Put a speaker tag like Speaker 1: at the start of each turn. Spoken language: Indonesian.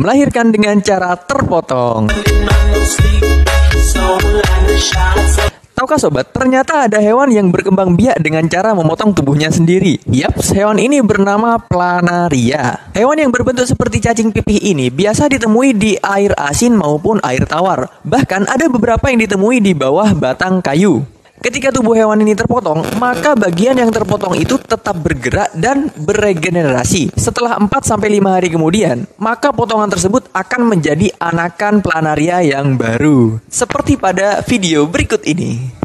Speaker 1: melahirkan dengan cara terpotong. Tahukah sobat, ternyata ada hewan yang berkembang biak dengan cara memotong tubuhnya sendiri. Yap, hewan ini bernama planaria. Hewan yang berbentuk seperti cacing pipih ini biasa ditemui di air asin maupun air tawar. Bahkan ada beberapa yang ditemui di bawah batang kayu. Ketika tubuh hewan ini terpotong, maka bagian yang terpotong itu tetap bergerak dan beregenerasi. Setelah 4-5 hari kemudian, maka potongan tersebut akan menjadi anakan planaria yang baru. Seperti pada video berikut ini.